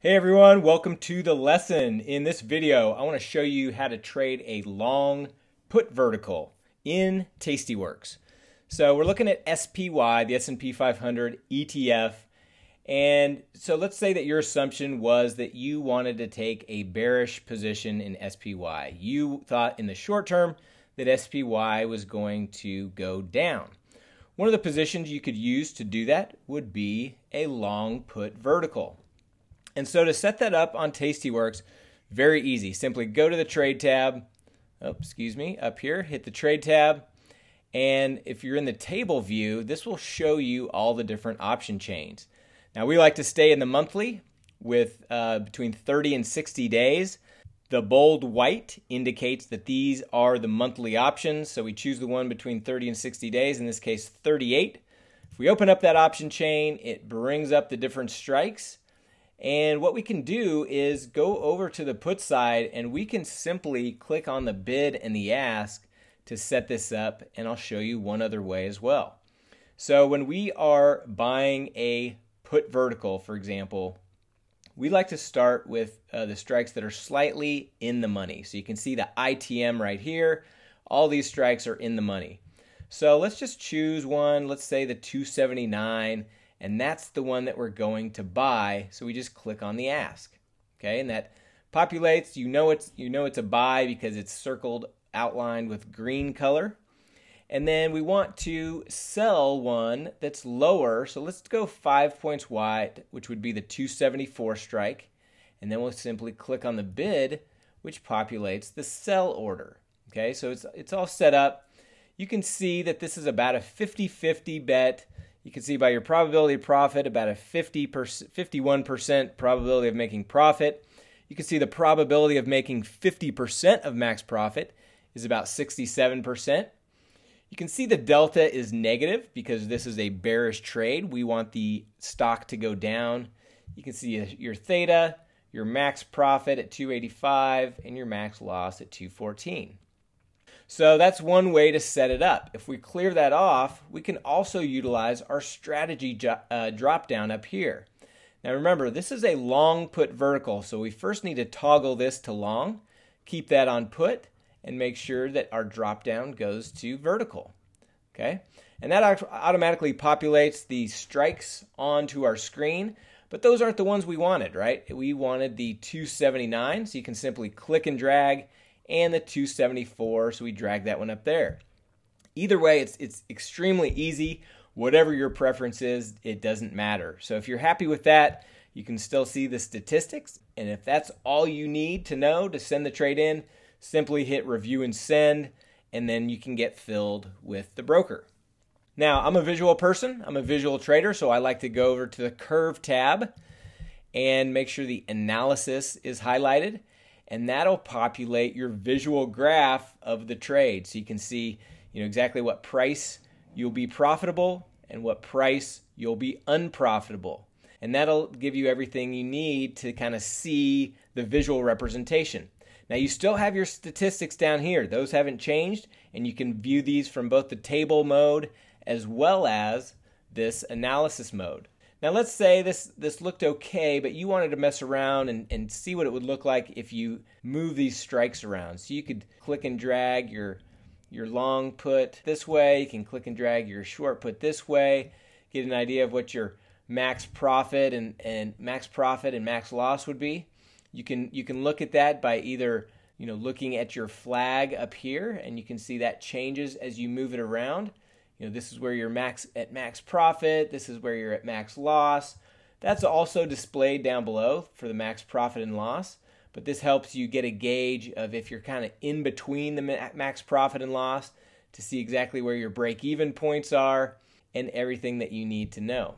Hey everyone, welcome to the lesson. In this video, I want to show you how to trade a long put vertical in Tastyworks. So we're looking at SPY, the S&P 500 ETF, and so let's say that your assumption was that you wanted to take a bearish position in SPY. You thought in the short term that SPY was going to go down. One of the positions you could use to do that would be a long put vertical. And so to set that up on Tastyworks, very easy. Simply go to the trade tab. Oh, excuse me, up here, hit the trade tab. And if you're in the table view, this will show you all the different option chains. Now we like to stay in the monthly with uh, between 30 and 60 days. The bold white indicates that these are the monthly options. So we choose the one between 30 and 60 days, in this case 38. If we open up that option chain, it brings up the different strikes. And what we can do is go over to the put side and we can simply click on the bid and the ask to set this up. And I'll show you one other way as well. So when we are buying a put vertical, for example, we like to start with uh, the strikes that are slightly in the money. So you can see the ITM right here. All these strikes are in the money. So let's just choose one. Let's say the 279 and that's the one that we're going to buy. So we just click on the ask. Okay, and that populates. You know it's you know it's a buy because it's circled outlined with green color. And then we want to sell one that's lower. So let's go five points wide, which would be the 274 strike. And then we'll simply click on the bid, which populates the sell order. Okay, so it's, it's all set up. You can see that this is about a 50 50 bet you can see by your probability of profit about a 50 51% probability of making profit. You can see the probability of making 50% of max profit is about 67%. You can see the delta is negative because this is a bearish trade. We want the stock to go down. You can see your theta, your max profit at 285, and your max loss at 214. So that's one way to set it up. If we clear that off, we can also utilize our strategy uh, drop down up here. Now remember, this is a long put vertical, so we first need to toggle this to long, keep that on put, and make sure that our drop down goes to vertical. Okay, and that automatically populates the strikes onto our screen, but those aren't the ones we wanted, right? We wanted the 279, so you can simply click and drag and the 274, so we drag that one up there. Either way, it's, it's extremely easy. Whatever your preference is, it doesn't matter. So if you're happy with that, you can still see the statistics. And if that's all you need to know to send the trade in, simply hit review and send, and then you can get filled with the broker. Now, I'm a visual person, I'm a visual trader, so I like to go over to the curve tab and make sure the analysis is highlighted and that'll populate your visual graph of the trade. So you can see you know exactly what price you'll be profitable and what price you'll be unprofitable. And that'll give you everything you need to kind of see the visual representation. Now you still have your statistics down here. Those haven't changed and you can view these from both the table mode as well as this analysis mode now let's say this this looked okay, but you wanted to mess around and, and see what it would look like if you move these strikes around. So you could click and drag your your long put this way, you can click and drag your short put this way, get an idea of what your max profit and, and max profit and max loss would be. You can you can look at that by either you know looking at your flag up here and you can see that changes as you move it around you know this is where you're max at max profit this is where you're at max loss. That's also displayed down below for the max profit and loss but this helps you get a gauge of if you're kind of in between the max profit and loss to see exactly where your break even points are and everything that you need to know.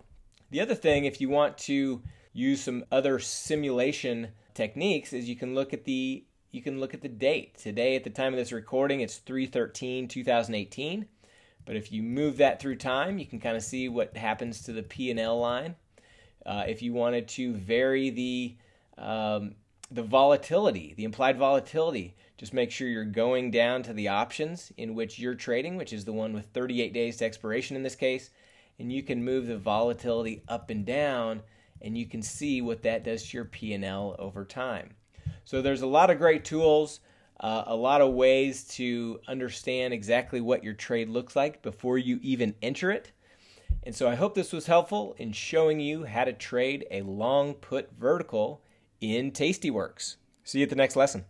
The other thing if you want to use some other simulation techniques is you can look at the you can look at the date. Today at the time of this recording it's 313 2018 but if you move that through time, you can kind of see what happens to the P&L line. Uh, if you wanted to vary the um, the volatility, the implied volatility, just make sure you're going down to the options in which you're trading, which is the one with 38 days to expiration in this case, and you can move the volatility up and down and you can see what that does to your P&L over time. So there's a lot of great tools, uh, a lot of ways to understand exactly what your trade looks like before you even enter it. And so I hope this was helpful in showing you how to trade a long put vertical in Tastyworks. See you at the next lesson.